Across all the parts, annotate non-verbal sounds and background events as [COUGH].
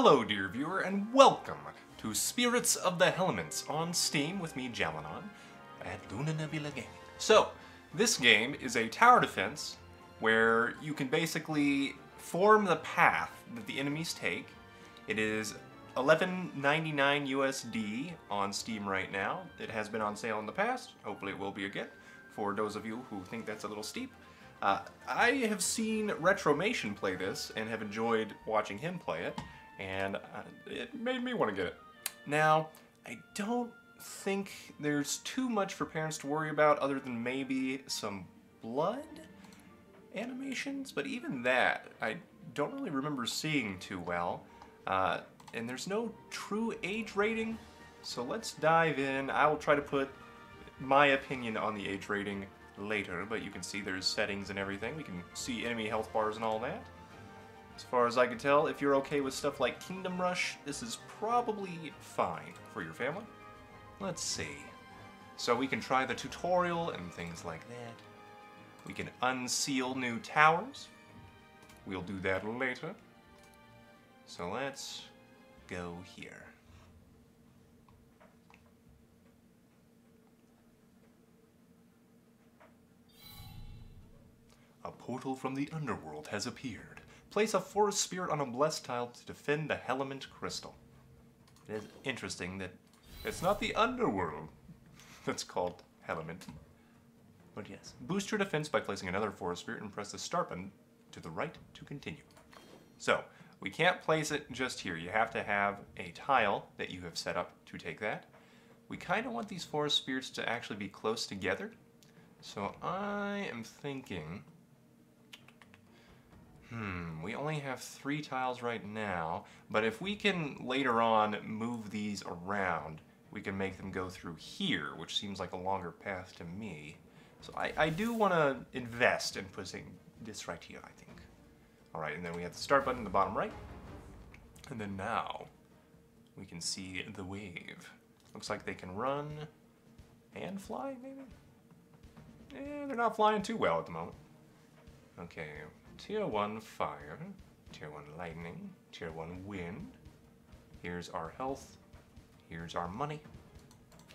Hello, dear viewer, and welcome to Spirits of the Hellements on Steam with me, Jalinon, at Lunar Nebula Gaming. So, this game is a tower defense where you can basically form the path that the enemies take. It is 11.99 USD on Steam right now. It has been on sale in the past. Hopefully it will be again for those of you who think that's a little steep. Uh, I have seen Retromation play this and have enjoyed watching him play it, and uh, it made me want to get it. Now, I don't think there's too much for parents to worry about other than maybe some blood animations, but even that, I don't really remember seeing too well. Uh, and there's no true age rating, so let's dive in. I will try to put my opinion on the age rating later, but you can see there's settings and everything. We can see enemy health bars and all that. As far as I can tell, if you're okay with stuff like Kingdom Rush, this is probably fine for your family. Let's see. So we can try the tutorial and things like that. We can unseal new towers. We'll do that later. So let's go here. A portal from the underworld has appeared. Place a forest spirit on a blessed tile to defend the Hellement Crystal. It is interesting that it's not the underworld [LAUGHS] that's called Hellement. But yes, boost your defense by placing another forest spirit and press the start button to the right to continue. So, we can't place it just here. You have to have a tile that you have set up to take that. We kind of want these forest spirits to actually be close together. So I am thinking Hmm, we only have three tiles right now, but if we can later on move these around, we can make them go through here, which seems like a longer path to me. So I, I do want to invest in putting this right here, I think. All right, and then we have the start button in the bottom right. And then now we can see the wave. Looks like they can run and fly, maybe? Eh, they're not flying too well at the moment. Okay, Tier 1 fire, Tier 1 lightning, Tier 1 wind. Here's our health. Here's our money.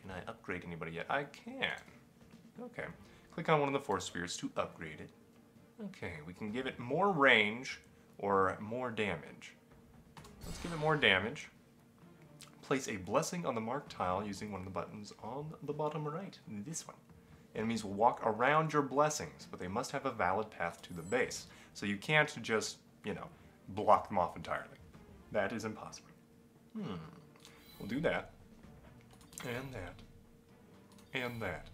Can I upgrade anybody yet? I can. Okay. Click on one of the forest spirits to upgrade it. Okay, we can give it more range or more damage. Let's give it more damage. Place a blessing on the marked tile using one of the buttons on the bottom right. This one. Enemies will walk around your blessings, but they must have a valid path to the base. So you can't just, you know, block them off entirely. That is impossible. Hmm. We'll do that. And that. And that.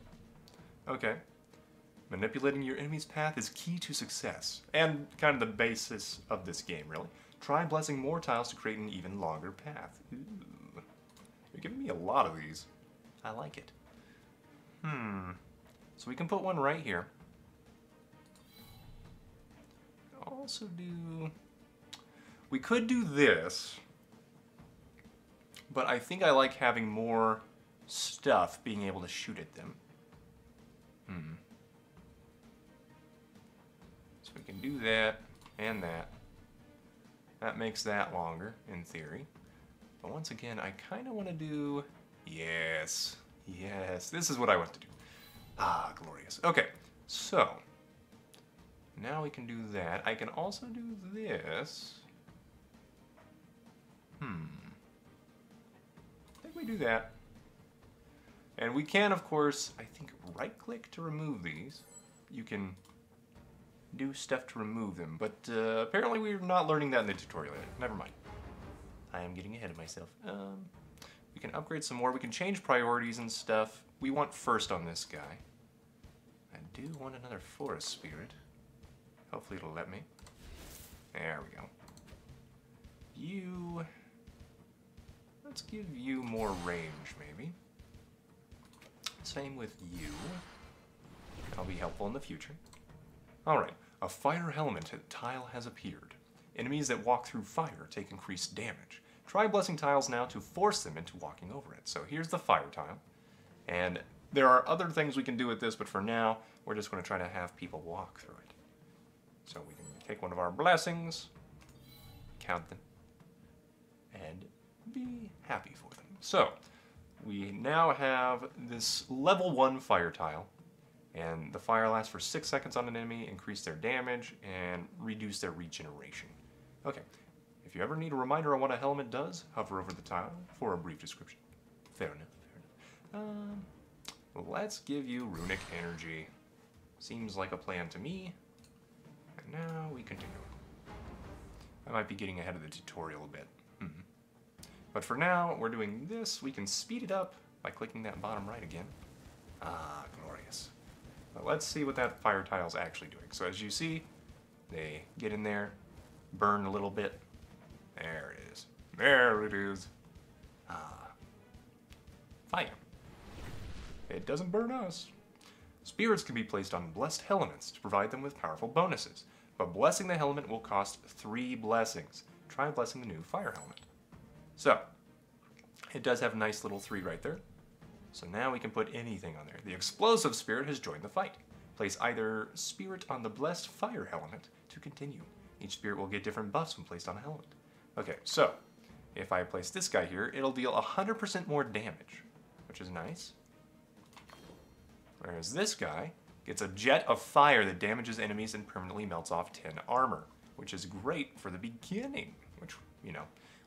Okay. Manipulating your enemy's path is key to success, and kind of the basis of this game, really. Try blessing more tiles to create an even longer path. Ooh. You're giving me a lot of these. I like it. Hmm. So we can put one right here. Also do... We could do this, but I think I like having more stuff being able to shoot at them. Hmm. So we can do that and that. That makes that longer, in theory. But once again, I kind of want to do... Yes. Yes. This is what I want to do. Ah, glorious. Okay, so... Now we can do that. I can also do this. Hmm. I think we do that. And we can, of course, I think, right-click to remove these. You can do stuff to remove them, but uh, apparently we're not learning that in the tutorial yet. Never mind. I am getting ahead of myself. Um, we can upgrade some more. We can change priorities and stuff. We want first on this guy. I do want another forest spirit. Hopefully it'll let me. There we go. You... Let's give you more range, maybe. Same with you. That'll be helpful in the future. Alright, a fire element tile has appeared. Enemies that walk through fire take increased damage. Try blessing tiles now to force them into walking over it. So here's the fire tile. And there are other things we can do with this, but for now, we're just going to try to have people walk through it. Take one of our blessings, count them. And be happy for them. So, we now have this level 1 fire tile, and the fire lasts for 6 seconds on an enemy, increase their damage, and reduce their regeneration. Okay, if you ever need a reminder on what a Hellement does, hover over the tile for a brief description. Fair enough, fair enough. Um, let's give you runic energy. Seems like a plan to me. Now we continue. I might be getting ahead of the tutorial a bit. Hmm. But for now, we're doing this. We can speed it up by clicking that bottom right again. Ah, glorious. But let's see what that fire tile is actually doing. So as you see, they get in there, burn a little bit. There it is. There it is. Ah. Fire. It doesn't burn us. Spirits can be placed on blessed elements to provide them with powerful bonuses, but blessing the Hellement will cost three blessings. Try blessing the new fire Hellement. So, it does have a nice little three right there. So now we can put anything on there. The explosive spirit has joined the fight. Place either spirit on the blessed fire element to continue. Each spirit will get different buffs when placed on a Hellement. Okay, so if I place this guy here, it'll deal 100% more damage, which is nice. Whereas this guy gets a jet of fire that damages enemies and permanently melts off 10 armor, which is great for the beginning, which, you know,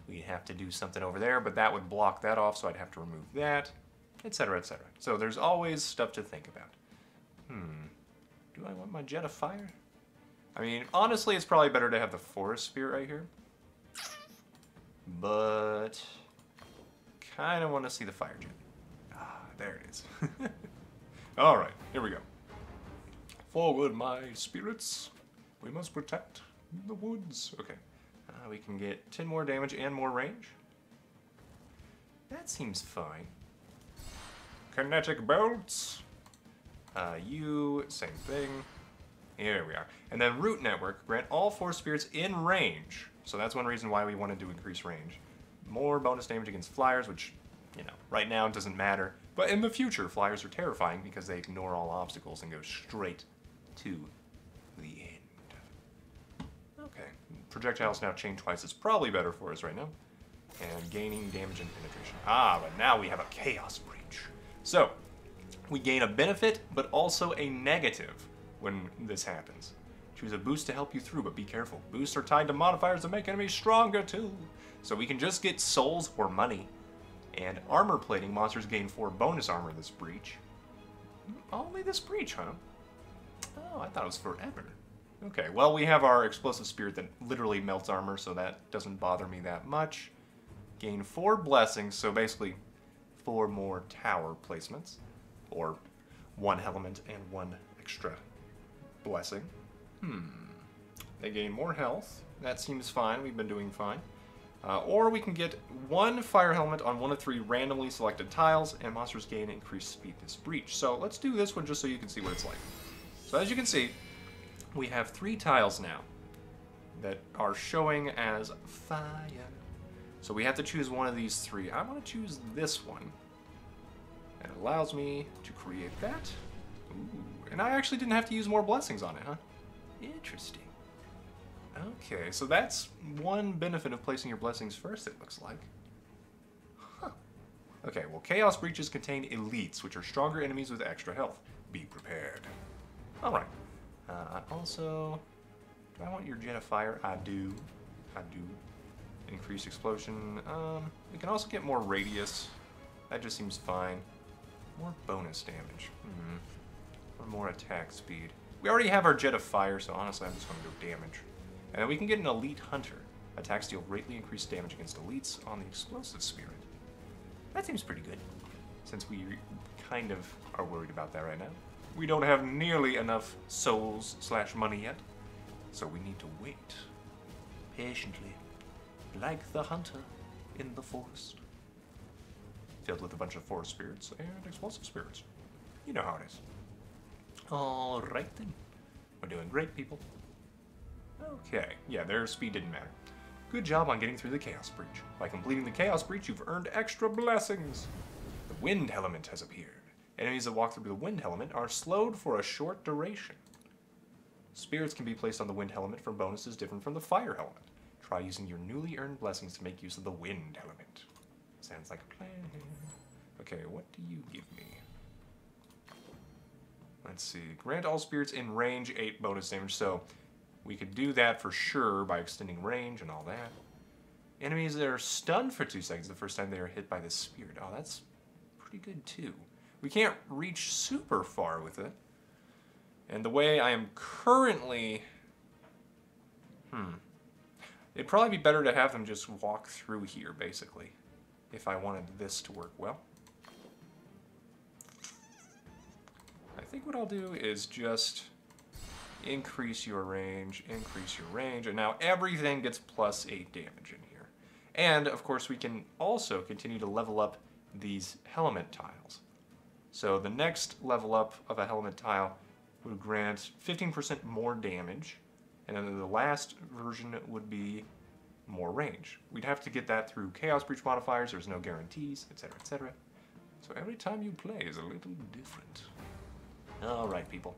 we'd have to do something over there, but that would block that off, so I'd have to remove that, etc., etc. So there's always stuff to think about. Hmm, do I want my jet of fire? I mean, honestly, it's probably better to have the forest spirit right here. But, kind of want to see the fire jet. Ah, there it is. [LAUGHS] All right, here we go. Forward, my spirits. We must protect the woods. Okay, uh, we can get 10 more damage and more range. That seems fine. Kinetic bolts. Uh, you, same thing. Here we are. And then Root Network, grant all four spirits in range. So that's one reason why we wanted to increase range. More bonus damage against flyers, which, you know, right now doesn't matter. But in the future, flyers are terrifying because they ignore all obstacles and go straight to the end. Okay, projectiles now chain twice It's probably better for us right now. And gaining damage and penetration. Ah, but now we have a Chaos Breach. So, we gain a benefit, but also a negative when this happens. Choose a boost to help you through, but be careful. Boosts are tied to modifiers that make enemies stronger too. So we can just get souls or money and armor plating monsters gain 4 bonus armor this breach. Only this breach, huh? Oh, I thought it was forever. Okay, well, we have our explosive spirit that literally melts armor, so that doesn't bother me that much. Gain 4 blessings, so basically 4 more tower placements. Or 1 element and 1 extra blessing. Hmm. They gain more health. That seems fine. We've been doing fine. Uh, or we can get one fire Hellement on one of three randomly selected tiles, and monsters gain increased speed this breach. So let's do this one just so you can see what it's like. So as you can see, we have three tiles now that are showing as fire. So we have to choose one of these three. I want to choose this one. It allows me to create that. Ooh, and I actually didn't have to use more blessings on it, huh? Interesting. Okay, so that's one benefit of placing your blessings first, it looks like. Huh. Okay, well, Chaos Breaches contain elites, which are stronger enemies with extra health. Be prepared. Alright. Uh, I also... Do I want your Jet of Fire? I do. I do. Increased explosion. Um, we can also get more radius. That just seems fine. More bonus damage. Hmm. Or more attack speed. We already have our Jet of Fire, so honestly I'm just going to go damage. And then we can get an Elite Hunter. Attacks deal greatly increased damage against elites on the Explosive Spirit. That seems pretty good, since we kind of are worried about that right now. We don't have nearly enough souls slash money yet, so we need to wait patiently, like the hunter in the forest. Filled with a bunch of forest spirits and explosive spirits. You know how it is. Alright then. We're doing great, people. Okay, yeah, their speed didn't matter. Good job on getting through the Chaos Breach. By completing the Chaos Breach, you've earned extra blessings. The Wind Element has appeared. Enemies that walk through the Wind Element are slowed for a short duration. Spirits can be placed on the Wind Element for bonuses different from the Fire Element. Try using your newly earned blessings to make use of the Wind Element. Sounds like a plan. Okay, what do you give me? Let's see. Grant all spirits in range 8 bonus damage, so we could do that for sure by extending range and all that. Enemies that are stunned for 2 seconds the first time they are hit by this spirit. Oh, that's pretty good too. We can't reach super far with it. And the way I am currently... Hmm. It'd probably be better to have them just walk through here, basically, if I wanted this to work well. I think what I'll do is just increase your range, increase your range, and now everything gets plus 8 damage in here. And, of course, we can also continue to level up these Hellement tiles. So the next level up of a Hellement tile would grant 15% more damage, and then the last version would be more range. We'd have to get that through Chaos Breach modifiers, there's no guarantees, etc., etc. So every time you play is a little different. Alright, people.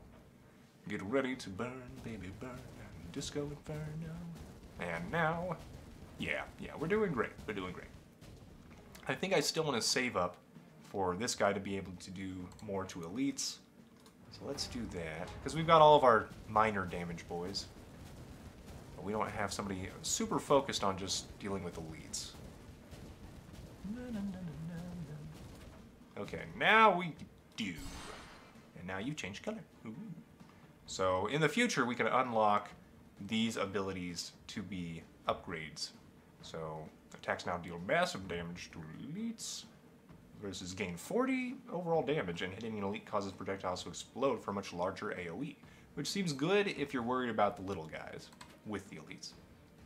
Get ready to burn, baby, burn. Disco Inferno. And now, yeah, yeah, we're doing great. We're doing great. I think I still want to save up for this guy to be able to do more to elites. So let's do that. Because we've got all of our minor damage boys. But we don't have somebody super focused on just dealing with elites. Okay, now we do. And now you change color. Ooh. So in the future, we can unlock these abilities to be upgrades. So attacks now deal massive damage to elites versus gain 40 overall damage and hitting an elite causes projectiles to explode for a much larger AoE, which seems good if you're worried about the little guys with the elites.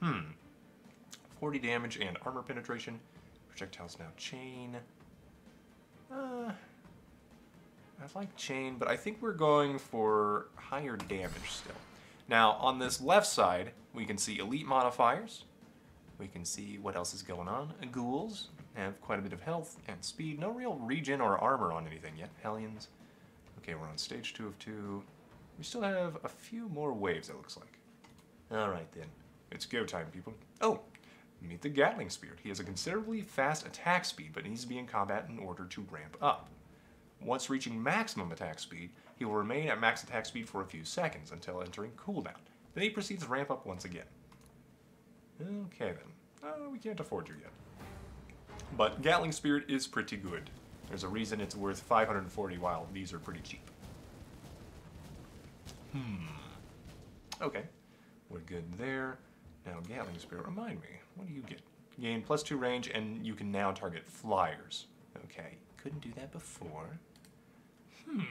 Hmm. 40 damage and armor penetration. Projectiles now chain. Uh, I like chain, but I think we're going for higher damage still. Now, on this left side, we can see elite modifiers. We can see what else is going on. Ghouls have quite a bit of health and speed. No real regen or armor on anything yet. Hellions. Okay, we're on stage two of two. We still have a few more waves, it looks like. Alright then. It's go time, people. Oh, meet the Gatling Spirit. He has a considerably fast attack speed, but needs to be in combat in order to ramp up. Once reaching maximum attack speed, he will remain at max attack speed for a few seconds until entering cooldown. Then he proceeds to ramp up once again. Okay then. Uh, we can't afford you yet. But Gatling Spirit is pretty good. There's a reason it's worth 540 while these are pretty cheap. Hmm. Okay. We're good there. Now Gatling Spirit, remind me, what do you get? Gain plus two range and you can now target flyers. Okay, couldn't do that before. Hmm.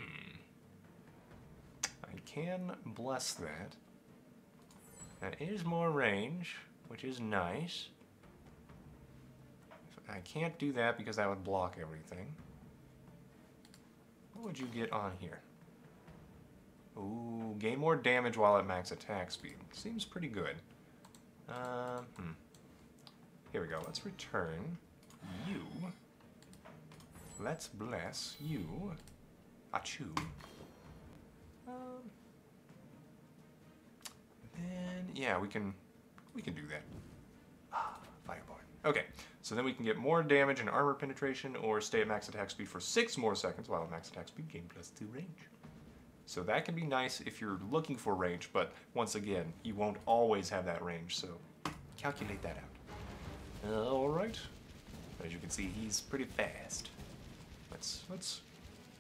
I can bless that. That is more range, which is nice. I can't do that because that would block everything. What would you get on here? Ooh, gain more damage while at max attack speed. Seems pretty good. Uh, hmm. Here we go. Let's return you. Let's bless you. Achoo. Um, then, yeah, we can, we can do that. Ah, fireball. Okay, so then we can get more damage and armor penetration or stay at max attack speed for six more seconds while at max attack speed gain plus two range. So that can be nice if you're looking for range, but once again, you won't always have that range, so calculate that out. Uh, all right. As you can see, he's pretty fast. Let's let's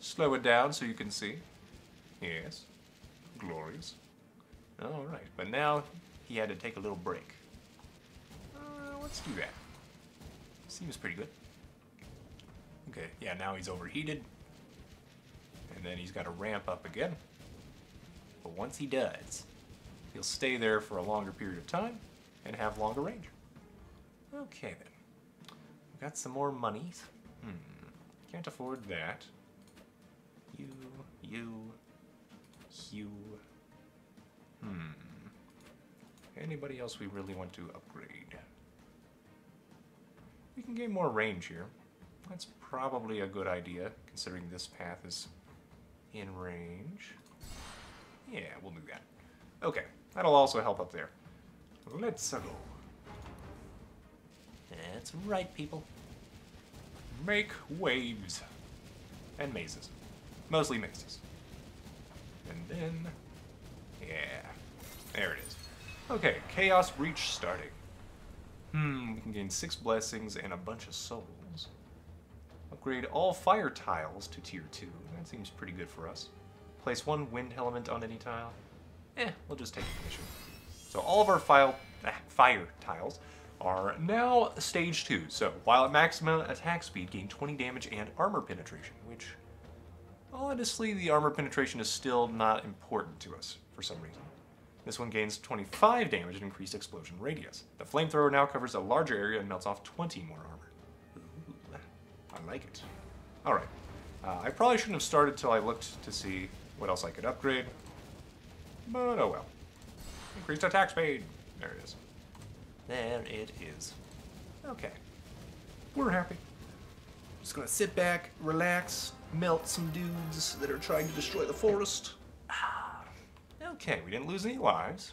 slow it down so you can see. Yes, glorious. All right, but now he had to take a little break. Uh, let's do that. Seems pretty good. Okay, yeah, now he's overheated. And then he's got to ramp up again. But once he does, he'll stay there for a longer period of time and have longer range. Okay then. We've got some more monies. Hmm. Can't afford that. You, you, you. Hmm. Anybody else we really want to upgrade? We can gain more range here. That's probably a good idea, considering this path is in range. Yeah, we'll do that. Okay, that'll also help up there. Let's uh, go. That's right, people. make waves. And mazes. Mostly mazes. And then, yeah, there it is. Okay, Chaos Breach starting. Hmm, we can gain six blessings and a bunch of souls. Upgrade all fire tiles to tier 2. That seems pretty good for us. Place one wind element on any tile. Eh, we'll just take the mission. So all of our file, ah, fire tiles are now stage 2. So while at maximum attack speed, gain 20 damage and armor penetration, which honestly the armor penetration is still not important to us for some reason. This one gains 25 damage and increased explosion radius. The flamethrower now covers a larger area and melts off 20 more armor. Ooh, I like it. Alright. Uh, I probably shouldn't have started till I looked to see what else I could upgrade. But oh well. Increased attack speed. There it is. There it is. Okay. We're happy. Just gonna sit back, relax, melt some dudes that are trying to destroy the forest. Okay, we didn't lose any lives.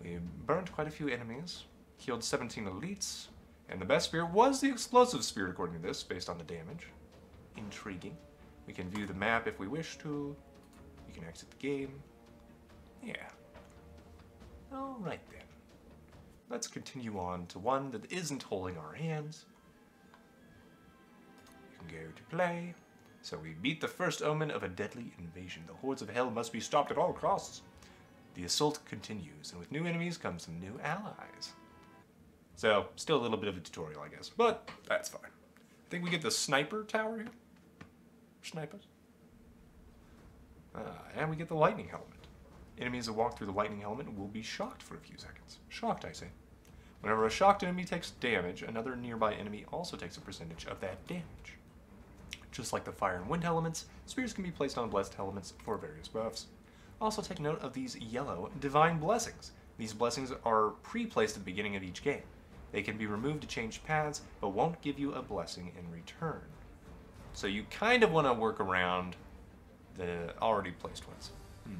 We burned quite a few enemies, killed 17 elites, and the best spear was the explosive spear according to this, based on the damage. Intriguing. We can view the map if we wish to. We can exit the game. Yeah. Alright then. Let's continue on to one that isn't holding our hands. You can go to play. So we beat the first omen of a deadly invasion. The hordes of hell must be stopped at all costs. The assault continues, and with new enemies come some new allies. So, still a little bit of a tutorial, I guess, but that's fine. I think we get the sniper tower here. Snipers. Uh, and we get the lightning Hellement. Enemies that walk through the lightning Hellement will be shocked for a few seconds. Shocked, I say. Whenever a shocked enemy takes damage, another nearby enemy also takes a percentage of that damage. Just like the fire and wind elements, spears can be placed on blessed elements for various buffs. Also take note of these yellow divine blessings. These blessings are pre-placed at the beginning of each game. They can be removed to change paths, but won't give you a blessing in return. So you kind of want to work around the already placed ones. Hmm.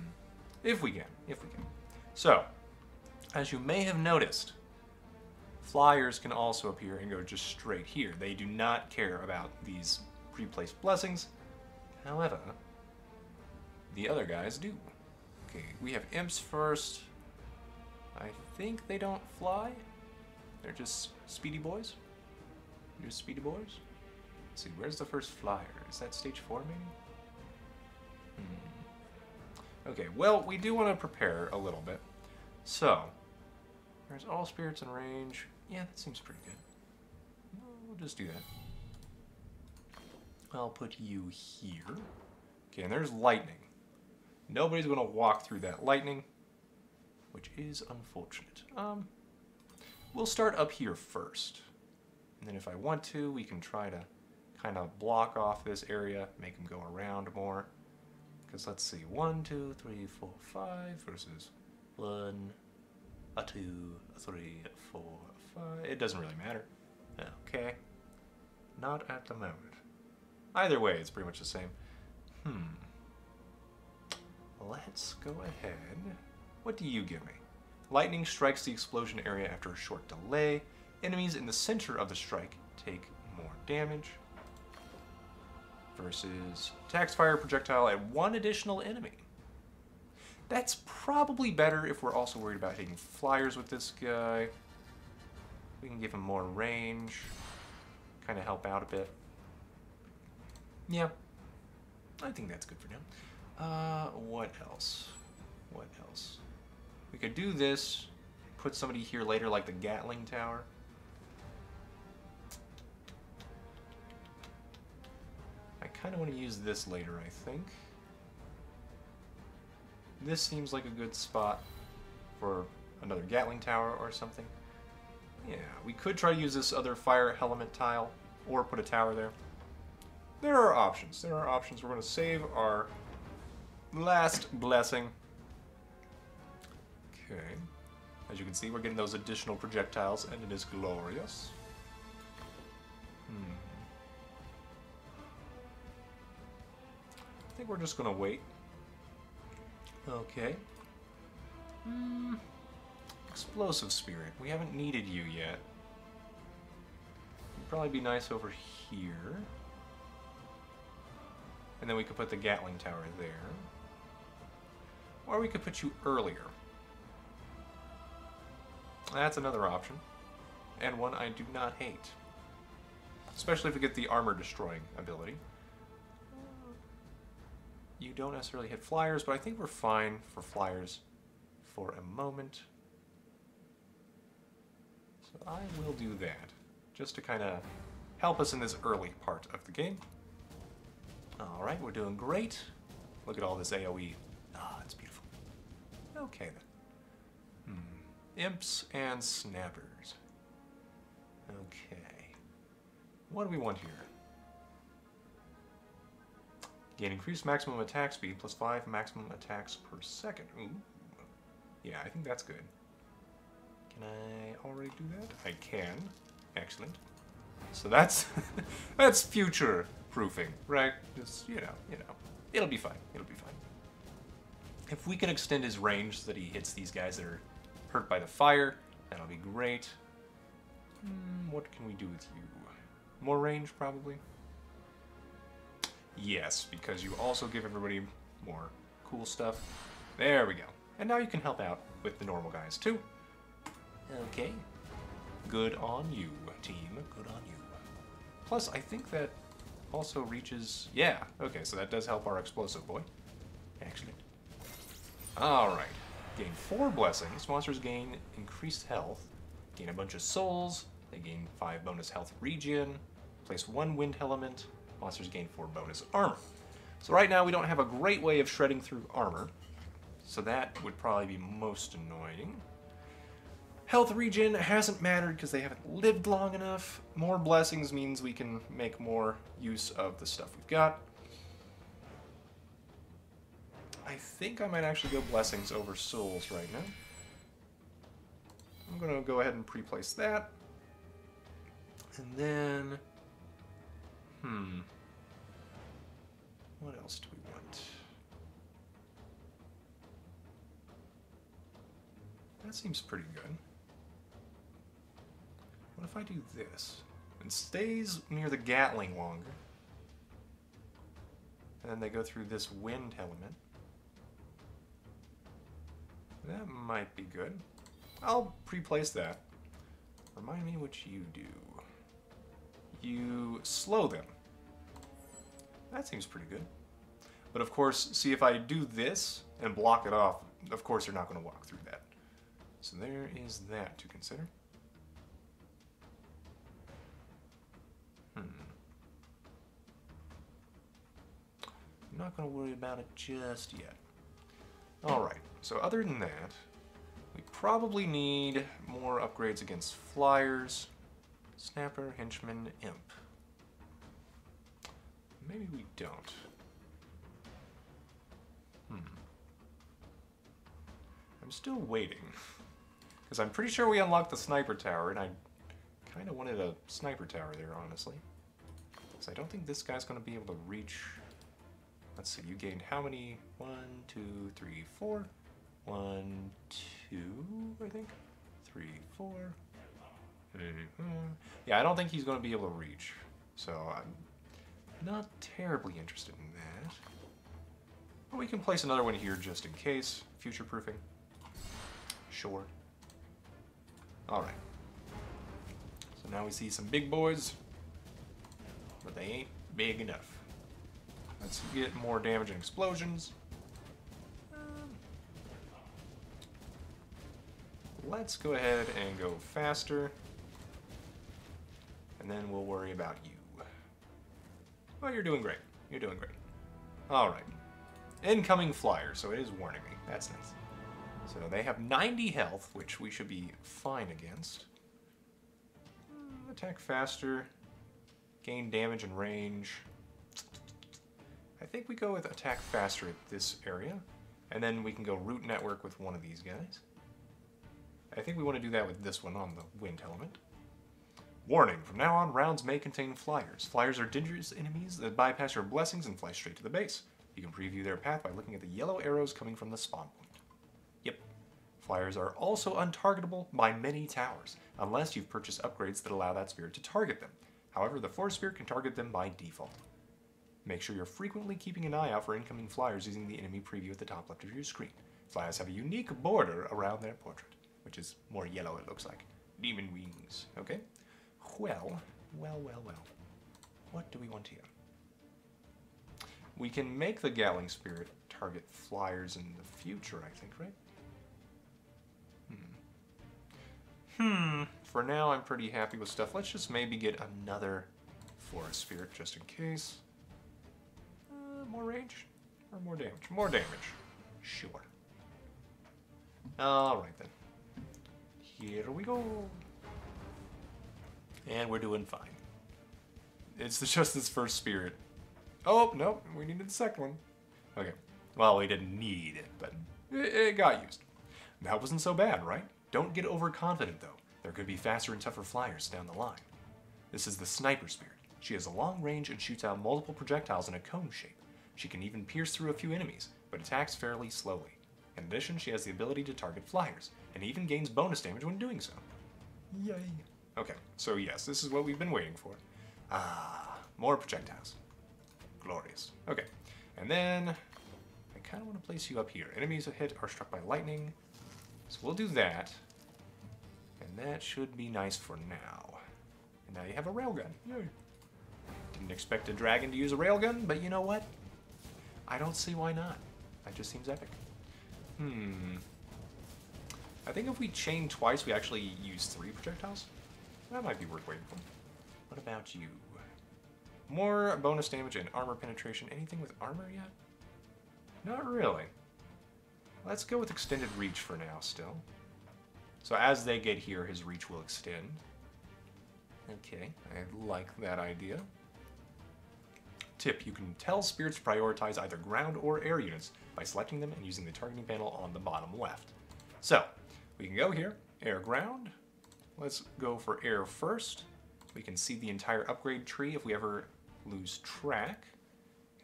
If we can, if we can. So, as you may have noticed, flyers can also appear and go just straight here. They do not care about these pre-placed blessings. However, the other guys do. Okay, we have imps first. I think they don't fly. They're just speedy boys. They're just speedy boys. Let's see, where's the first flyer? Is that stage four maybe? Hmm. Okay, well, we do want to prepare a little bit. So, there's all spirits in range. Yeah, that seems pretty good. We'll just do that. I'll put you here. Okay, and there's lightning. Nobody's going to walk through that lightning, which is unfortunate. Um, we'll start up here first. And then if I want to, we can try to kind of block off this area, make them go around more. Because let's see, one, two, three, four, five versus one, a two, a three, a four, a five. It doesn't really matter. Okay. Not at the moment. Either way, it's pretty much the same. Hmm. Let's go ahead. What do you give me? Lightning strikes the explosion area after a short delay. Enemies in the center of the strike take more damage. Versus attacks fire projectile at one additional enemy. That's probably better if we're also worried about hitting flyers with this guy. We can give him more range. Kind of help out a bit. Yeah, I think that's good for now. Uh, what else? What else? We could do this, put somebody here later like the Gatling Tower. I kind of want to use this later, I think. This seems like a good spot for another Gatling Tower or something. Yeah, we could try to use this other fire element tile or put a tower there there are options. There are options. We're going to save our last blessing. Okay. As you can see, we're getting those additional projectiles, and it is glorious. Hmm. I think we're just going to wait. Okay. Hmm. Explosive Spirit. We haven't needed you yet. probably be nice over here. And then we could put the Gatling Tower there. Or we could put you earlier. That's another option. And one I do not hate. Especially if we get the armor destroying ability. You don't necessarily hit flyers, but I think we're fine for flyers for a moment. So I will do that, just to kind of help us in this early part of the game. All right, we're doing great. Look at all this AoE. Okay then. Hmm. Imps and snappers. Okay. What do we want here? Gain increased maximum attack speed plus 5 maximum attacks per second. Ooh. Yeah, I think that's good. Can I already do that? I can. Excellent. So that's [LAUGHS] that's future proofing, right? Just, you know, you know. It'll be fine. It'll be fine. If we can extend his range so that he hits these guys that are hurt by the fire, that'll be great. Hmm, what can we do with you? More range, probably? Yes, because you also give everybody more cool stuff. There we go. And now you can help out with the normal guys, too. Okay. Good on you, team. Good on you. Plus, I think that also reaches... Yeah, okay, so that does help our explosive boy. Excellent. Alright. Gain four blessings. Monsters gain increased health. Gain a bunch of souls. They gain five bonus health regen. Place one wind element. Monsters gain four bonus armor. So right now we don't have a great way of shredding through armor. So that would probably be most annoying. Health regen hasn't mattered because they haven't lived long enough. More blessings means we can make more use of the stuff we've got. I think I might actually go blessings over souls right now. I'm going to go ahead and pre-place that. And then... Hmm. What else do we want? That seems pretty good. What if I do this? And stays near the Gatling longer. And then they go through this wind element. That might be good. I'll pre-place that. Remind me what you do. You slow them. That seems pretty good. But of course, see if I do this and block it off, of course you're not going to walk through that. So there is that to consider. Hmm. I'm not going to worry about it just yet. Alright, so other than that, we probably need more upgrades against flyers. Snapper, henchman, imp. Maybe we don't. Hmm. I'm still waiting. Because I'm pretty sure we unlocked the sniper tower, and I kind of wanted a sniper tower there, honestly. Because I don't think this guy's going to be able to reach... Let's see, you gained how many? One, two, three, four. One, two, I think. Three, four. Yeah, I don't think he's going to be able to reach. So I'm not terribly interested in that. But we can place another one here just in case. Future-proofing. Sure. Alright. So now we see some big boys. But they ain't big enough. Let's get more damage and explosions. Let's go ahead and go faster. And then we'll worry about you. Well, you're doing great. You're doing great. Alright. Incoming flyer, so it is warning me. That's nice. So they have 90 health, which we should be fine against. Hmm, attack faster. Gain damage and range. I think we go with attack faster at this area. And then we can go root network with one of these guys. I think we want to do that with this one on the wind element. Warning, from now on, rounds may contain flyers. Flyers are dangerous enemies that bypass your blessings and fly straight to the base. You can preview their path by looking at the yellow arrows coming from the spawn point. Yep. Flyers are also untargetable by many towers, unless you've purchased upgrades that allow that spirit to target them. However, the Forest Spirit can target them by default. Make sure you're frequently keeping an eye out for incoming flyers using the enemy preview at the top left of your screen. Flyers have a unique border around their portrait, which is more yellow, it looks like. Demon wings, okay? Well, well, well, well. What do we want here? We can make the Gatling Spirit target flyers in the future, I think, right? Hmm. Hmm. For now, I'm pretty happy with stuff. Let's just maybe get another Forest Spirit just in case. Uh, more range or more damage? More damage. Sure. Alright then. Here we go. And we're doing fine. It's the [LAUGHS] this first spirit. Oh, no, we needed the second one. Okay. Well, we didn't need it, but it, it got used. That wasn't so bad, right? Don't get overconfident, though. There could be faster and tougher flyers down the line. This is the Sniper Spirit. She has a long range and shoots out multiple projectiles in a cone shape. She can even pierce through a few enemies, but attacks fairly slowly. In addition, she has the ability to target flyers, and even gains bonus damage when doing so. Yay. Okay, so yes, this is what we've been waiting for. Ah, more projectiles. Glorious. Okay, and then I kind of want to place you up here. Enemies hit are struck by lightning, so we'll do that. And that should be nice for now. And now you have a railgun. Yay. Didn't expect a dragon to use a railgun, but you know what? I don't see why not. That just seems epic. Hmm. I think if we chain twice, we actually use three projectiles. That might be worth waiting for. What about you? More bonus damage and armor penetration. Anything with armor yet? Not really. Let's go with extended reach for now still. So as they get here, his reach will extend. Okay, I like that idea. Tip, you can tell spirits to prioritize either ground or air units by selecting them and using the targeting panel on the bottom left. So, we can go here, air ground. Let's go for air first. We can see the entire upgrade tree if we ever lose track.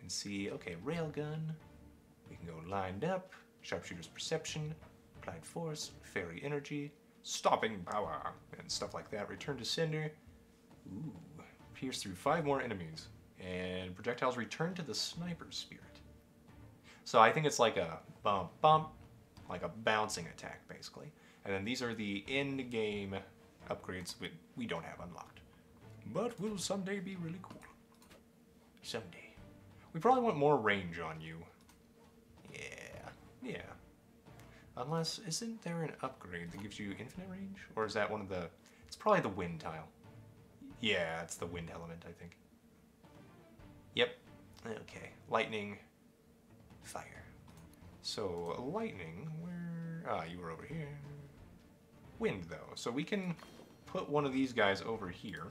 And see, okay, railgun. We can go lined up, sharpshooter's perception, applied force, fairy energy, stopping power, and stuff like that. Return to sender. Ooh, pierce through five more enemies. And projectiles return to the sniper spirit. So I think it's like a bump bump, like a bouncing attack basically. And then these are the end game upgrades we, we don't have unlocked. But will someday be really cool. Someday. We probably want more range on you. Yeah, yeah. Unless, isn't there an upgrade that gives you infinite range? Or is that one of the, it's probably the wind tile. Yeah, it's the wind element, I think. Okay. Lightning, fire. So, lightning, where, ah, you were over here. Wind, though. So we can put one of these guys over here.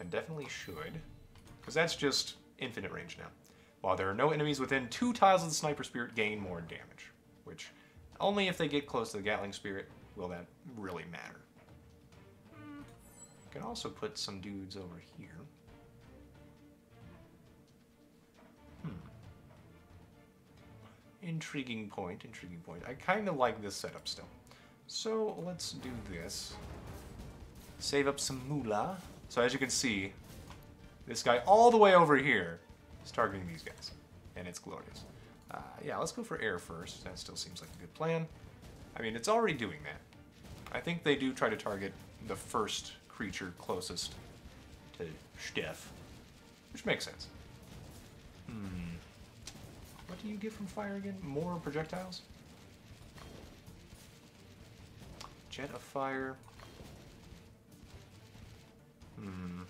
And definitely should. Because that's just infinite range now. While there are no enemies within two tiles of the Sniper Spirit gain more damage. Which, only if they get close to the Gatling Spirit will that really matter. can also put some dudes over here. Intriguing point, intriguing point. I kind of like this setup still. So let's do this. Save up some moolah. So as you can see, this guy all the way over here is targeting these guys. And it's glorious. Uh, yeah, let's go for air first. That still seems like a good plan. I mean, it's already doing that. I think they do try to target the first creature closest to Steph, which makes sense. Hmm. What do you get from fire again? More projectiles? Jet of fire. Hmm.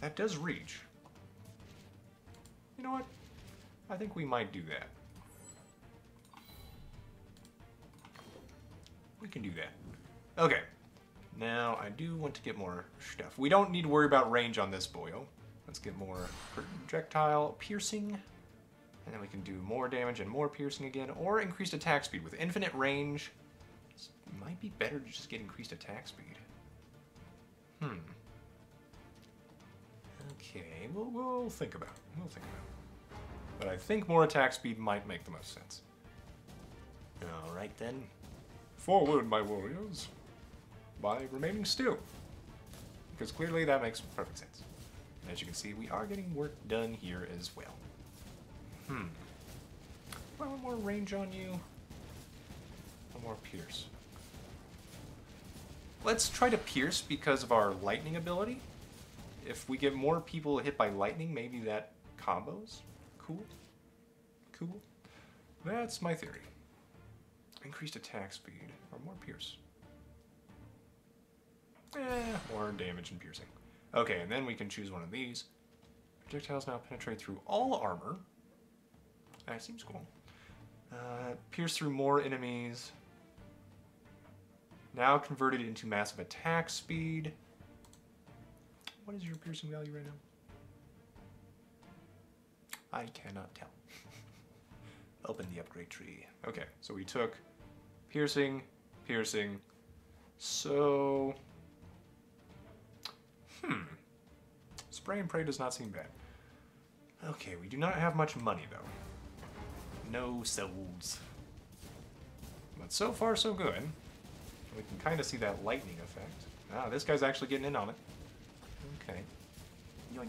That does reach. You know what? I think we might do that. We can do that. Okay. Now, I do want to get more stuff. We don't need to worry about range on this boyo. Let's get more projectile piercing. And then we can do more damage and more piercing again. Or increased attack speed. With infinite range, it might be better to just get increased attack speed. Hmm. Okay, we'll, we'll think about it. We'll think about it. But I think more attack speed might make the most sense. Alright then. Forward, my warriors. By remaining still. Because clearly that makes perfect sense. As you can see, we are getting work done here as well. Hmm. One more range on you. One more pierce. Let's try to pierce because of our lightning ability. If we get more people hit by lightning, maybe that combos. Cool. Cool. That's my theory. Increased attack speed, or more pierce. Eh, more damage and piercing. Okay, and then we can choose one of these. Projectiles now penetrate through all armor. That seems cool. Uh, pierce through more enemies. Now converted into massive attack speed. What is your piercing value right now? I cannot tell. [LAUGHS] Open the upgrade tree. Okay, so we took piercing, piercing. So, hmm. Spray and pray does not seem bad. Okay, we do not have much money though. No souls. But so far, so good. We can kind of see that lightning effect. Ah, this guy's actually getting in on it. Okay. Yoink.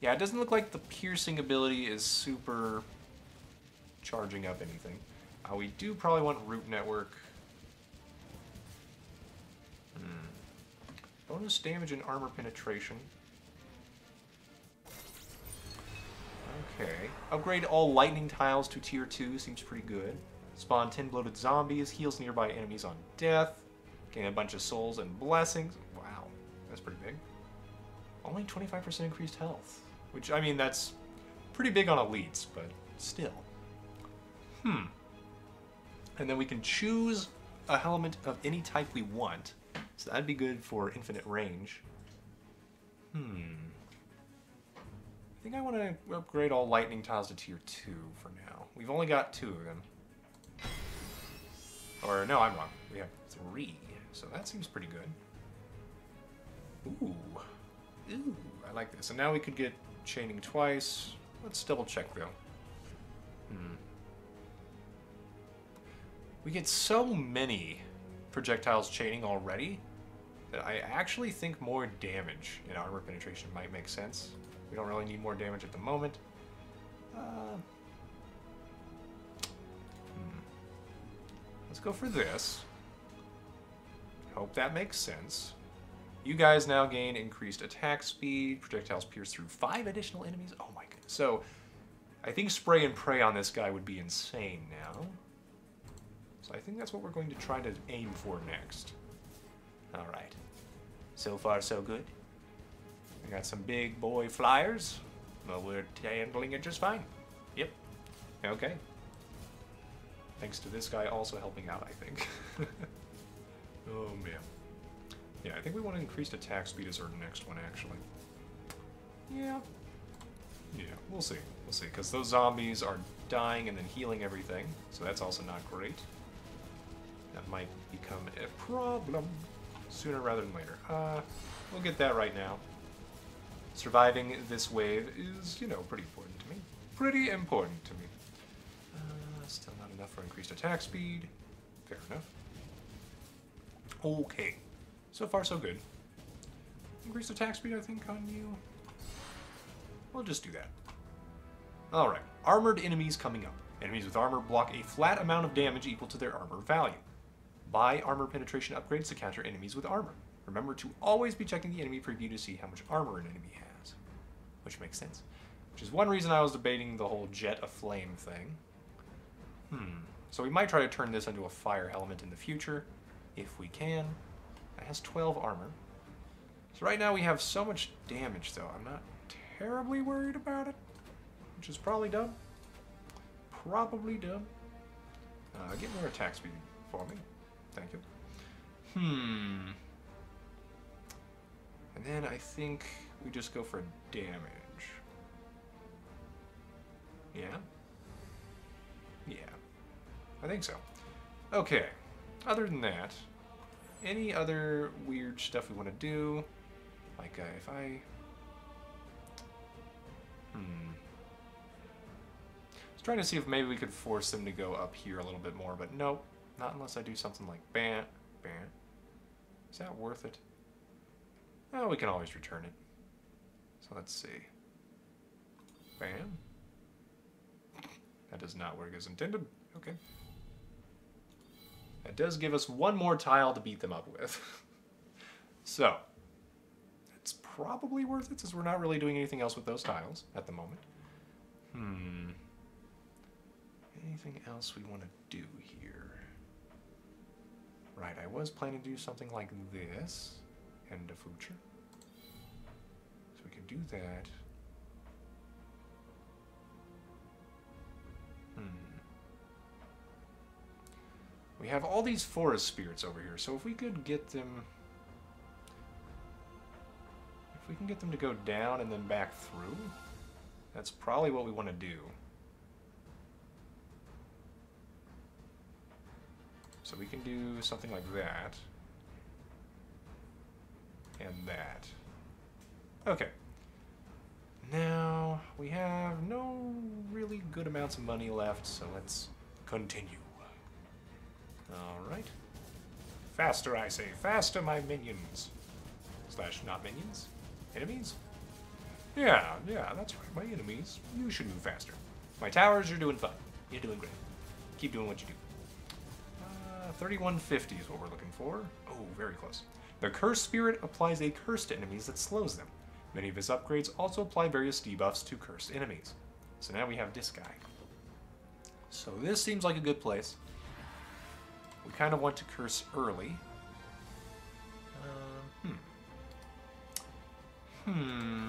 Yeah, it doesn't look like the piercing ability is super charging up anything. Uh, we do probably want root network. Hmm. Bonus damage and armor penetration. Upgrade all lightning tiles to tier 2 seems pretty good. Spawn 10 bloated zombies, heals nearby enemies on death. Gain a bunch of souls and blessings. Wow, that's pretty big. Only 25% increased health. Which, I mean, that's pretty big on elites, but still. Hmm. And then we can choose a element of any type we want. So that'd be good for infinite range. Hmm. I think I want to upgrade all lightning tiles to tier 2 for now. We've only got two of them. Or, no, I'm wrong. We have three. So that seems pretty good. Ooh. Ooh, I like this. And now we could get chaining twice. Let's double check, though. Hmm. We get so many projectiles chaining already that I actually think more damage in armor penetration might make sense. We don't really need more damage at the moment. Uh, hmm. Let's go for this. Hope that makes sense. You guys now gain increased attack speed. Projectiles pierce through five additional enemies. Oh my goodness. So, I think spray and pray on this guy would be insane now. So I think that's what we're going to try to aim for next. Alright. So far, so good. We got some big boy flyers. Well, we're handling it just fine. Yep. Okay. Thanks to this guy also helping out, I think. [LAUGHS] Oh man. Yeah, I think we want increased attack speed as our next one, actually. Yeah. Yeah, we'll see. We'll see, because those zombies are dying and then healing everything, so that's also not great. That might become a problem sooner rather than later. Uh, we'll get that right now. Surviving this wave is, you know, pretty important to me. Pretty important to me. Uh, still not enough for increased attack speed. Fair enough. Okay. So far, so good. Increase attack speed, I think, on you. We'll just do that. Alright. Armored enemies coming up. Enemies with armor block a flat amount of damage equal to their armor value. Buy armor penetration upgrades to counter enemies with armor. Remember to always be checking the enemy preview to see how much armor an enemy has. Which makes sense. Which is one reason I was debating the whole jet of flame thing. Hmm. So we might try to turn this into a fire element in the future if we can. It has 12 armor. So right now we have so much damage, though. I'm not terribly worried about it, which is probably dumb. Probably dumb. Uh, get more attack speed for me. Thank you. Hmm. And then I think we just go for damage. Yeah? Yeah. I think so. Okay. Other than that, any other weird stuff we want to do? Like, uh, if I... Hmm. I was trying to see if maybe we could force them to go up here a little bit more, but nope. Not unless I do something like bam, bam. Is that worth it? Oh, we can always return it. So let's see. Bam. That does not work as intended. Okay. That does give us one more tile to beat them up with. [LAUGHS] so, it's probably worth it since we're not really doing anything else with those tiles at the moment. Hmm. Anything else we want to do here? Right, I was planning to do something like this and a future. So we can do that. Hmm. We have all these forest spirits over here, so if we could get them... If we can get them to go down and then back through, that's probably what we want to do. So we can do something like that. And that. Okay. Now, we have no really good amounts of money left, so let's continue. Alright. Faster, I say. Faster, my minions. Slash not minions. Enemies? Yeah, yeah, that's right. My enemies. You should move faster. My towers, you're doing fine. You're doing great. Keep doing what you do. Uh, 3150 is what we're looking for. Oh, very close. The Curse Spirit applies a curse to enemies that slows them. Many of his upgrades also apply various debuffs to cursed enemies. So now we have this guy. So this seems like a good place. We kind of want to curse early. Um, hmm. Hmm.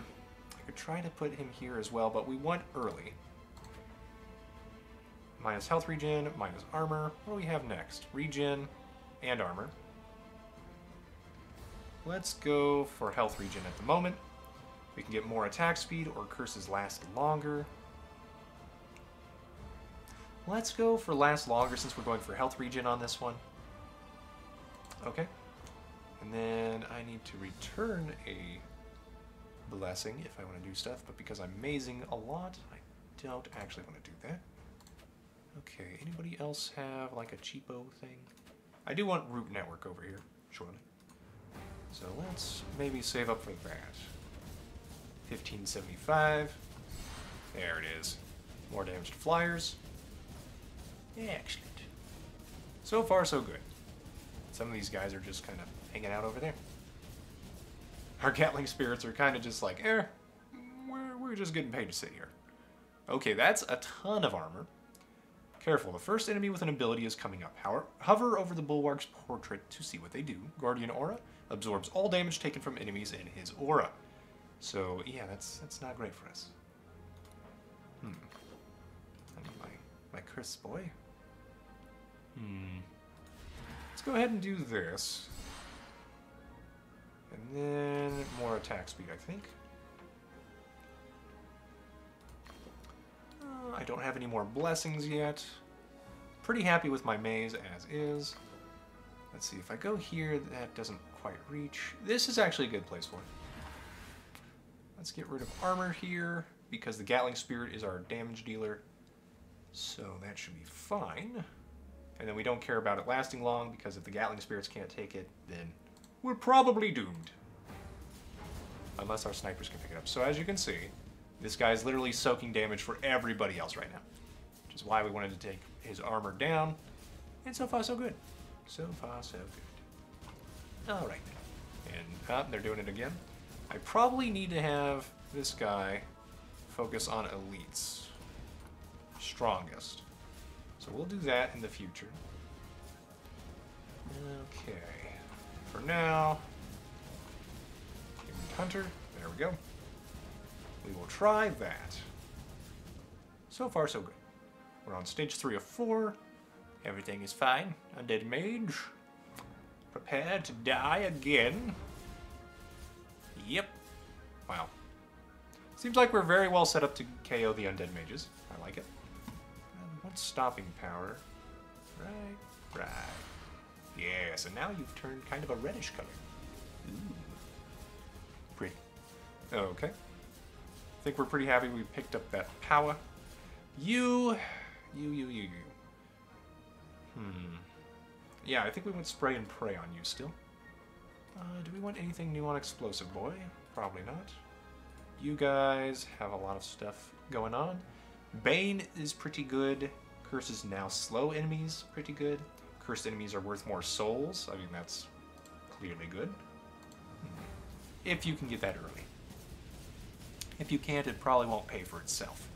I could try to put him here as well, but we want early. Minus health regen, minus armor. What do we have next? Regen and armor. Let's go for health regen at the moment. We can get more attack speed or curses last longer. Let's go for last longer since we're going for health regen on this one. Okay. And then I need to return a blessing if I want to do stuff, but because I'm mazing a lot, I don't actually want to do that. Okay, anybody else have like a cheapo thing? I do want root network over here, surely. So let's maybe save up for that. 1575. There it is. More damage to flyers. Excellent. So far, so good. Some of these guys are just kind of hanging out over there. Our Gatling spirits are kind of just like, eh, we're, we're just getting paid to sit here. Okay, that's a ton of armor. Careful, the first enemy with an ability is coming up. Hover over the Bulwark's portrait to see what they do. Guardian Aura absorbs all damage taken from enemies in his aura. So, yeah, that's that's not great for us. Hmm. My, my Chris boy. Hmm. Let's go ahead and do this. And then more attack speed, I think. Uh, I don't have any more blessings yet. Pretty happy with my maze as is. Let's see, if I go here, that doesn't quite reach. This is actually a good place for it. Let's get rid of armor here, because the Gatling Spirit is our damage dealer. So that should be fine. And then we don't care about it lasting long, because if the Gatling Spirits can't take it, then we're probably doomed. Unless our snipers can pick it up. So as you can see, this guy is literally soaking damage for everybody else right now. Which is why we wanted to take his armor down. And so far, so good. So far, so good. Alright. And uh, they're doing it again. I probably need to have this guy focus on elites. Strongest. So we'll do that in the future. Okay. For now, Hunter. There we go. We will try that. So far, so good. We're on stage three of four. Everything is fine. Undead mage. Prepare to die again. Yep. Wow. Seems like we're very well set up to KO the undead mages. I like it. Um, what's stopping power? Right, right. Yeah, so now you've turned kind of a reddish color. Ooh. Pretty. Okay. I think we're pretty happy we picked up that power. You, you, you, you, you. Hmm. Yeah, I think we went spray and pray on you still. Uh, do we want anything new on Explosive Boy? Probably not. You guys have a lot of stuff going on. Bane is pretty good. Curses now slow enemies, pretty good. Cursed enemies are worth more souls. I mean, that's clearly good. If you can get that early. If you can't, it probably won't pay for itself.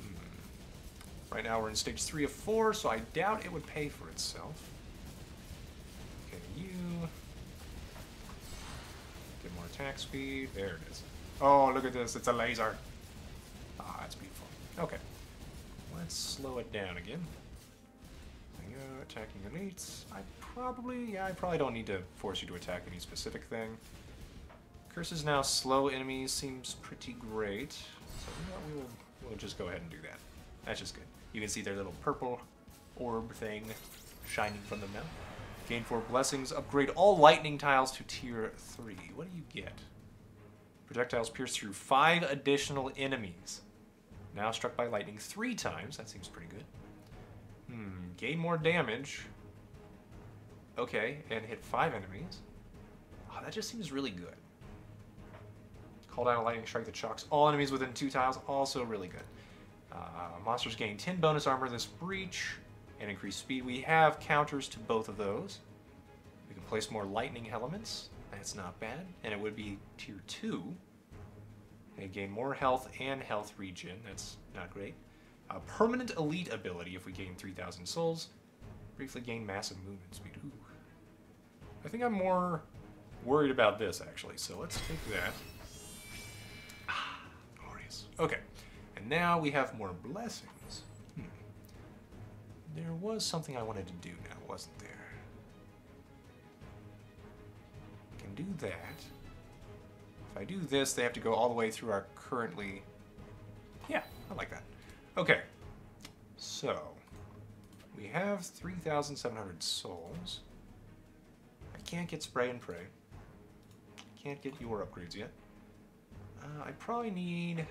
Hmm. Right now we're in stage 3 of 4, so I doubt it would pay for itself. You... Get more attack speed. There it is. Oh, look at this. It's a laser. Ah, it's beautiful. Okay. Let's slow it down again. attacking elites. I probably, yeah, I probably don't need to force you to attack any specific thing. Curses now slow enemies seems pretty great. So you we will, we'll just go ahead and do that. That's just good. You can see their little purple orb thing shining from them now. Gain 4 blessings. Upgrade all lightning tiles to tier 3. What do you get? Projectiles pierce through 5 additional enemies. Now struck by lightning 3 times. That seems pretty good. Hmm. Gain more damage. Okay, and hit 5 enemies. Oh, that just seems really good. Call down a lightning strike that shocks all enemies within 2 tiles. Also really good. Uh, monsters gain 10 bonus armor this breach and increase speed. We have counters to both of those. We can place more lightning elements. That's not bad. And it would be tier 2. They gain more health and health regen. That's not great. A permanent elite ability if we gain 3,000 souls. Briefly gain massive movement speed. Ooh. I think I'm more worried about this, actually. So let's take that. Ah, glorious. Okay. And now we have more blessings. There was something I wanted to do now, wasn't there? I Can do that. If I do this, they have to go all the way through our currently... Yeah, I like that. Okay, so we have 3,700 souls. I can't get spray and pray. Can't get your upgrades yet. Uh, I probably need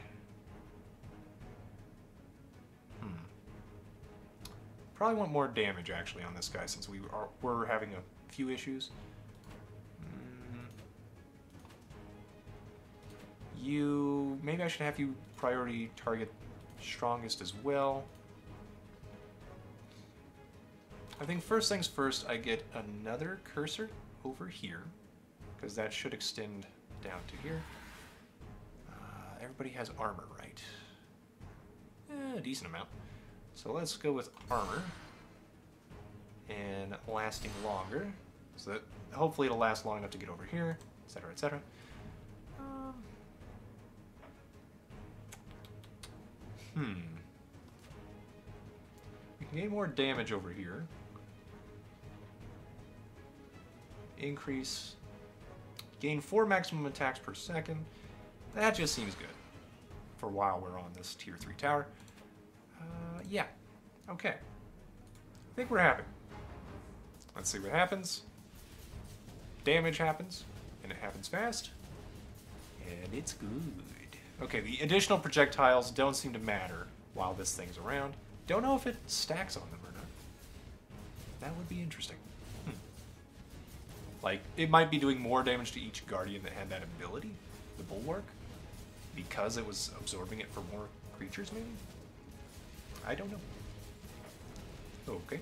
Probably want more damage, actually, on this guy, since we are, we're having a few issues. Mm. You... Maybe I should have you priority target strongest as well. I think first things first, I get another cursor over here, because that should extend down to here. Uh, everybody has armor, right? Eh, a decent amount. So let's go with armor. And lasting longer. So that hopefully it'll last long enough to get over here, etc., etc. Um, hmm. We can gain more damage over here. Increase. Gain four maximum attacks per second. That just seems good for while we're on this tier 3 tower. Uh, yeah. Okay. I think we're happy. Let's see what happens. Damage happens, and it happens fast. And it's good. Okay, the additional projectiles don't seem to matter while this thing's around. Don't know if it stacks on them or not. That would be interesting. Hmm. Like, it might be doing more damage to each Guardian that had that ability, the Bulwark, because it was absorbing it for more creatures, maybe? I don't know. Okay.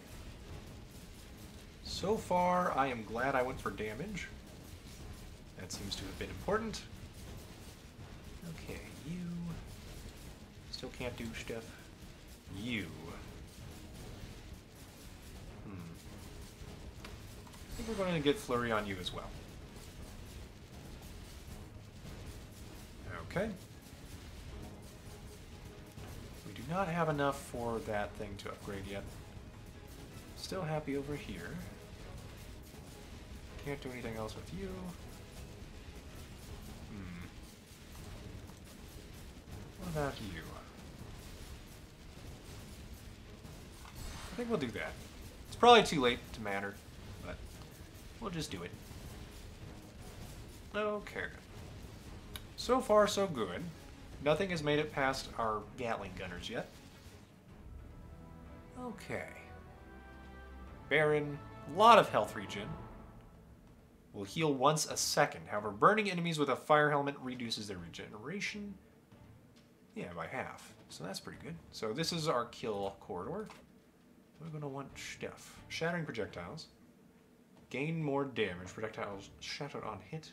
So far, I am glad I went for damage. That seems to have been important. Okay, you... Still can't do stuff. You... Hmm. I think we're going to get Flurry on you as well. Okay not have enough for that thing to upgrade yet. Still happy over here. Can't do anything else with you. Hmm. What about you? I think we'll do that. It's probably too late to matter, but we'll just do it. Okay. So far, so good. Nothing has made it past our Gatling gunners yet. Okay. Baron, a lot of health regen. will heal once a second. However, burning enemies with a fire Hellement reduces their regeneration. Yeah, by half. So that's pretty good. So this is our kill corridor. We're going to want stuff. Shattering projectiles. Gain more damage. Projectiles shattered on hit.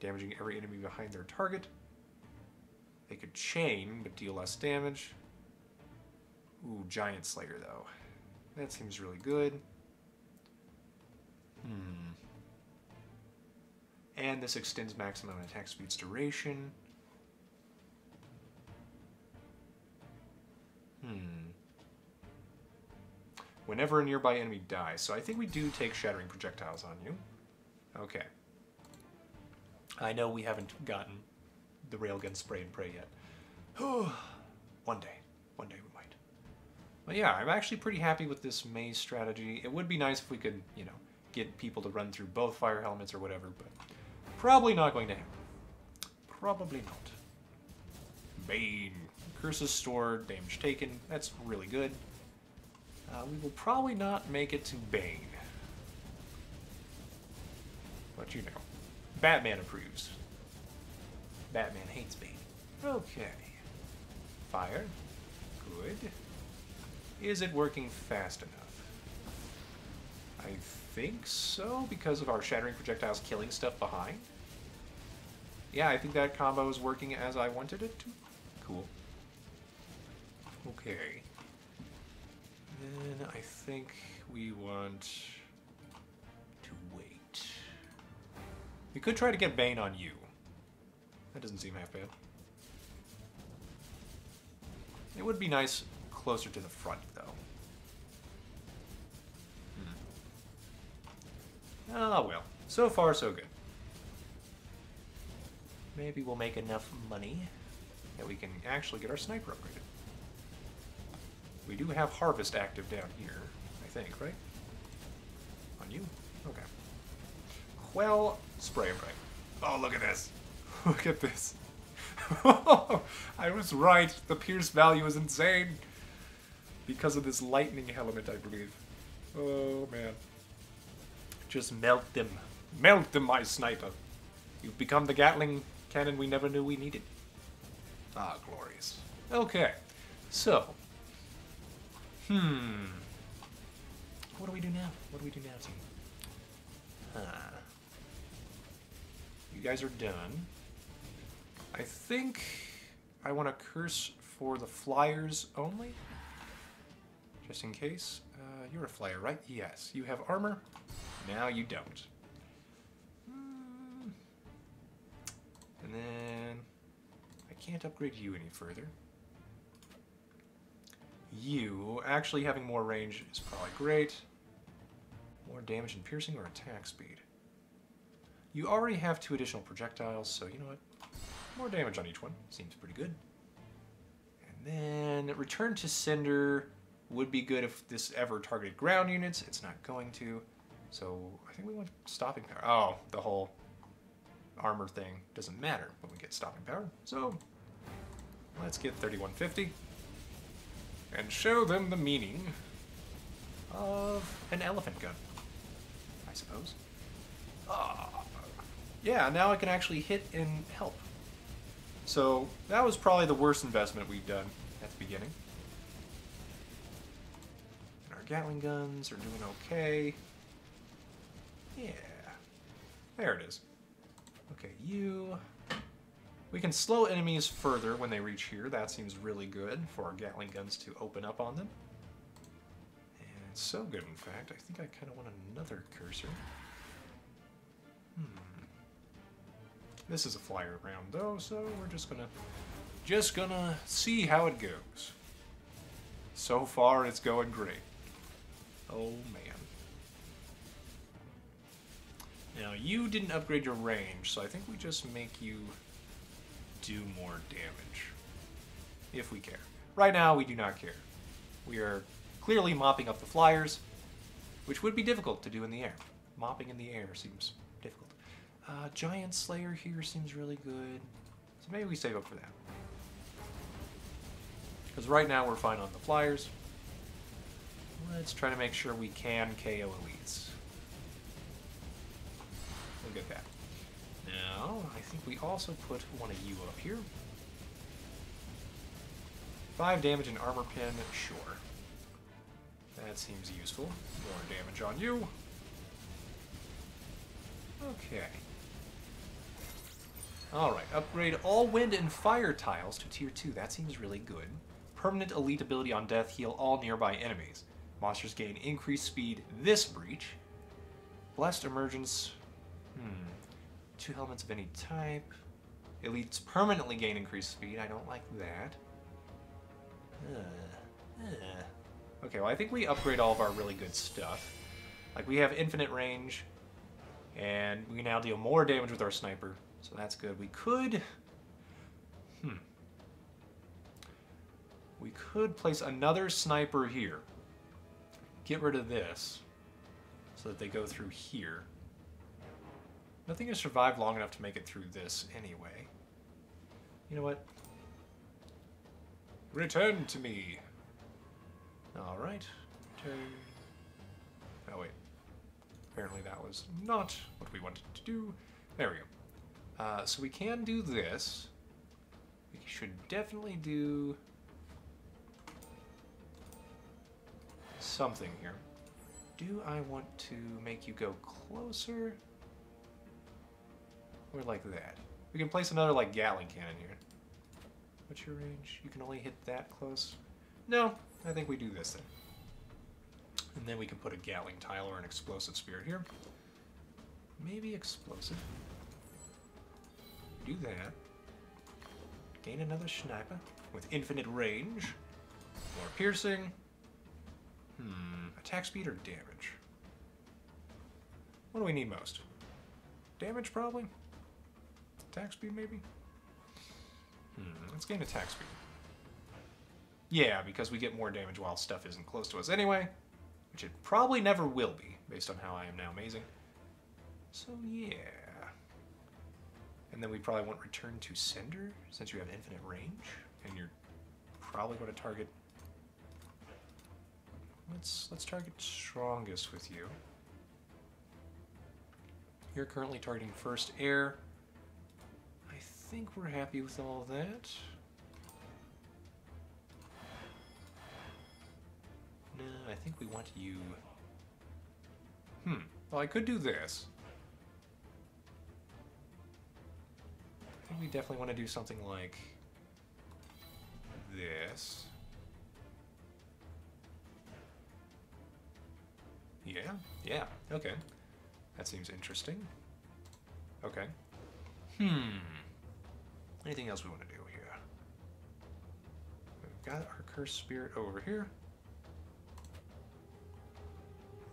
Damaging every enemy behind their target. They could chain, but deal less damage. Ooh, Giant Slayer, though. That seems really good. Hmm. And this extends maximum attack speed's duration. Hmm. Whenever a nearby enemy dies. So I think we do take shattering projectiles on you. Okay. I know we haven't gotten the railgun spray and pray yet. One day. One day we might. But yeah, I'm actually pretty happy with this maze strategy. It would be nice if we could, you know, get people to run through both fire Hellements or whatever, but probably not going to happen. Probably not. Bane. Curses stored, damage taken. That's really good. Uh, we will probably not make it to Bane. But you know, Batman approves. Batman hates Bane. Okay. Fire. Good. Is it working fast enough? I think so, because of our shattering projectiles killing stuff behind. Yeah, I think that combo is working as I wanted it to. Cool. Okay. Then I think we want to wait. We could try to get Bane on you. That doesn't seem half bad. It would be nice closer to the front, though. Hmm. Oh well. So far, so good. Maybe we'll make enough money that we can actually get our sniper upgraded. We do have Harvest active down here, I think, right? On you? Okay. Well, spray and pray. Oh, look at this. [LAUGHS] Look at this. [LAUGHS] I was right. The Pierce value is insane. Because of this lightning Hellement, I believe. Oh, man. Just melt them. Melt them, my sniper. You've become the Gatling cannon we never knew we needed. Ah, glorious. Okay. So. Hmm. What do we do now? What do we do now, team? Huh. You guys are done. I think I want to curse for the flyers only. Just in case. Uh, you're a flyer, right? Yes. You have armor. Now you don't. Hmm. And then I can't upgrade you any further. You actually having more range is probably great. More damage and piercing or attack speed. You already have two additional projectiles, so you know what? More damage on each one. Seems pretty good. And then return to Cinder would be good if this ever targeted ground units. It's not going to. So I think we want stopping power. Oh, the whole armor thing doesn't matter when we get stopping power. So let's get 3150 and show them the meaning of an elephant gun, I suppose. Ah, yeah, now I can actually hit and help. So that was probably the worst investment we've done at the beginning. And our Gatling guns are doing okay. Yeah. There it is. Okay, you... We can slow enemies further when they reach here. That seems really good for our Gatling guns to open up on them. And it's so good, in fact. I think I kind of want another cursor. Hmm. This is a flyer round, though, so we're just gonna... Just gonna see how it goes. So far, it's going great. Oh, man. Now, you didn't upgrade your range, so I think we just make you do more damage. If we care. Right now, we do not care. We are clearly mopping up the flyers, which would be difficult to do in the air. Mopping in the air seems. Uh, Giant Slayer here seems really good. So maybe we save up for that. Because right now we're fine on the flyers. Let's try to make sure we can KO elites. like that. Now, I think we also put one of you up here. Five damage and armor pin, sure. That seems useful. More damage on you. Okay. Alright, upgrade all wind and fire tiles to tier 2. That seems really good. Permanent elite ability on death, heal all nearby enemies. Monsters gain increased speed this breach. Blessed emergence. Hmm. Two elements of any type. Elites permanently gain increased speed. I don't like that. Uh, uh. Okay, well, I think we upgrade all of our really good stuff. Like, we have infinite range, and we now deal more damage with our sniper, so that's good. We could... Hmm. We could place another sniper here. Get rid of this, so that they go through here. Nothing has survived long enough to make it through this anyway. You know what? Return to me. All right. Oh wait. Apparently that was not what we wanted to do. There we go. Uh, so we can do this. We should definitely do something here. Do I want to make you go closer? Or like that? We can place another like Gatling cannon here. What's your range? You can only hit that close? No, I think we do this then. And then we can put a Gatling tile or an explosive spirit here. Maybe explosive. Do that. Gain another sniper with infinite range. More piercing. Hmm. Attack speed or damage? What do we need most? Damage, probably? Attack speed, maybe? Hmm, let's gain attack speed. Yeah, because we get more damage while stuff isn't close to us anyway. Which it probably never will be, based on how I am now amazing. So, yeah. And then we probably want return to sender, since you have infinite range, and you're probably going to target... Let's, let's target strongest with you. You're currently targeting first air. I think we're happy with all that. No, I think we want you... Hmm. Well, I could do this. We definitely want to do something like this. Yeah, yeah, okay. That seems interesting. Okay. Hmm. Anything else we want to do here? We've got our cursed spirit over here.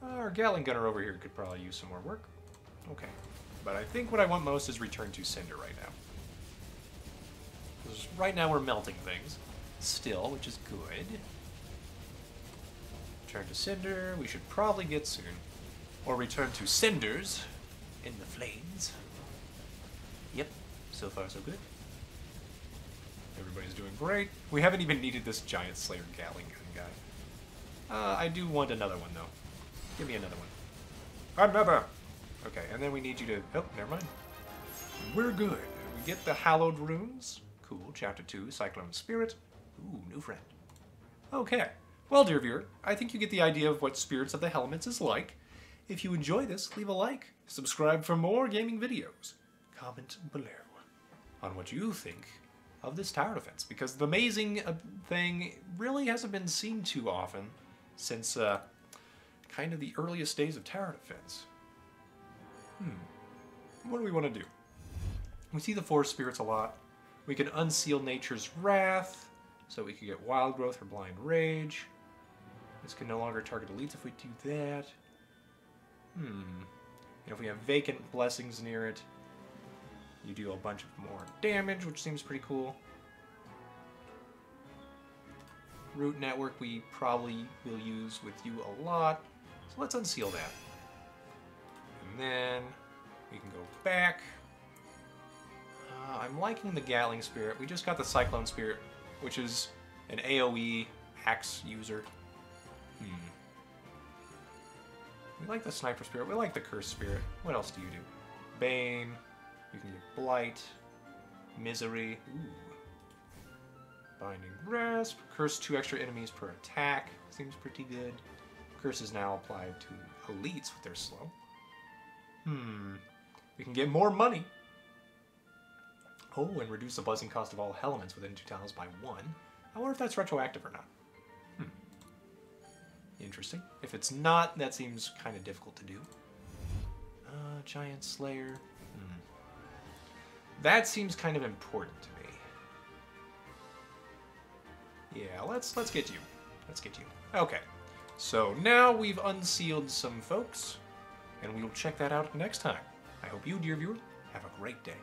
Our Gatling Gunner over here could probably use some more work. Okay. But I think what I want most is Return to Cinder right now. Right now we're melting things. Still, which is good. Return to Cinder, we should probably get soon. Or return to Cinders in the flames. Yep, so far so good. Everybody's doing great. We haven't even needed this giant Slayer Gatling gun guy. Uh, I do want another one though. Give me another one. Another! Okay, and then we need you to... Oh, never mind. We're good. We get the Hallowed Runes. Cool. Chapter 2, Cyclone Spirit. Ooh, new friend. Okay. Well, dear viewer, I think you get the idea of what Spirits of the Hellements is like. If you enjoy this, leave a like, subscribe for more gaming videos, comment below on what you think of this tower defense, because the amazing uh, thing really hasn't been seen too often since uh, kind of the earliest days of tower defense. Hmm. What do we want to do? We see the forest spirits a lot. We can unseal nature's wrath, so we could get wild growth or blind rage. This can no longer target elites if we do that. Hmm. Know, if we have vacant blessings near it, you do a bunch of more damage, which seems pretty cool. Root network we probably will use with you a lot. So let's unseal that. And then we can go back. Uh, I'm liking the Gatling Spirit. We just got the Cyclone Spirit, which is an AoE axe user. Hmm. We like the Sniper Spirit. We like the Curse Spirit. What else do you do? Bane. You can get Blight. Misery. Ooh. Binding Grasp. Curse two extra enemies per attack. Seems pretty good. Curse is now applied to elites with their slow. Hmm. We can get more money. Oh, and reduce the buzzing cost of all elements within two tiles by one. I wonder if that's retroactive or not. Hmm. Interesting. If it's not, that seems kind of difficult to do. Uh, Giant Slayer. Hmm. That seems kind of important to me. Yeah, let's let's get you. Let's get you. Okay. So now we've unsealed some folks, and we will check that out next time. I hope you, dear viewer, have a great day.